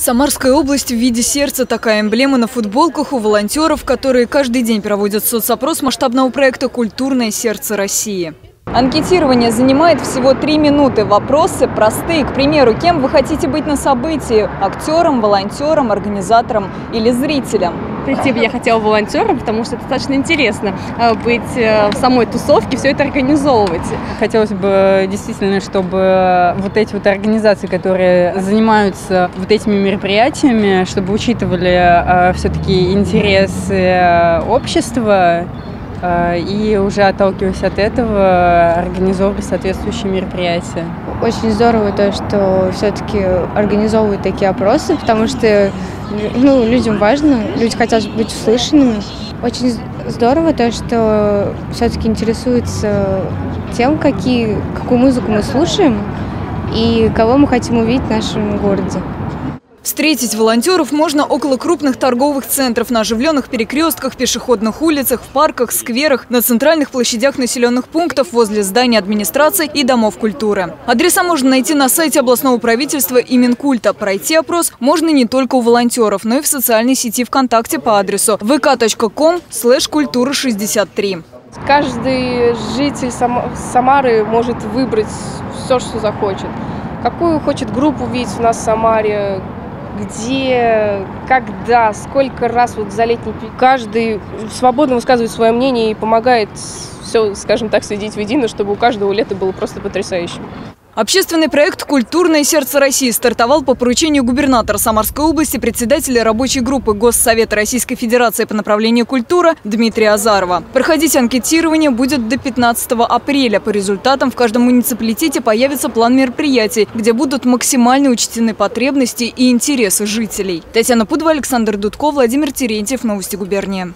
Самарская область в виде сердца – такая эмблема на футболках у волонтеров, которые каждый день проводят соцопрос масштабного проекта «Культурное сердце России». Анкетирование занимает всего три минуты. Вопросы простые. К примеру, кем вы хотите быть на событии? Актером, волонтером, организатором или зрителем? Прийти бы я хотела волонтером, потому что это достаточно интересно быть в самой тусовке, все это организовывать. Хотелось бы действительно, чтобы вот эти вот организации, которые занимаются вот этими мероприятиями, чтобы учитывали все-таки интересы общества и уже отталкиваясь от этого организовывали соответствующие мероприятия. Очень здорово то, что все-таки организовывают такие опросы, потому что ну, людям важно, люди хотят быть услышанными. Очень здорово то, что все-таки интересуются тем, какие, какую музыку мы слушаем и кого мы хотим увидеть в нашем городе. Встретить волонтеров можно около крупных торговых центров, на оживленных перекрестках, пешеходных улицах, в парках, скверах, на центральных площадях населенных пунктов, возле зданий администрации и домов культуры. Адреса можно найти на сайте областного правительства и Минкульта. Пройти опрос можно не только у волонтеров, но и в социальной сети ВКонтакте по адресу vk.com слэш культура 63. Каждый житель Самары может выбрать все, что захочет. Какую хочет группу видеть у нас в Самаре, где, когда, сколько раз вот за летний каждый свободно высказывает свое мнение и помогает все, скажем так, следить в чтобы у каждого лета было просто потрясающим. Общественный проект «Культурное сердце России» стартовал по поручению губернатора Самарской области, председателя рабочей группы Госсовета Российской Федерации по направлению культура Дмитрия Азарова. Проходить анкетирование будет до 15 апреля. По результатам в каждом муниципалитете появится план мероприятий, где будут максимально учтены потребности и интересы жителей. Татьяна Пудова, Александр Дудко, Владимир Терентьев. Новости губернии.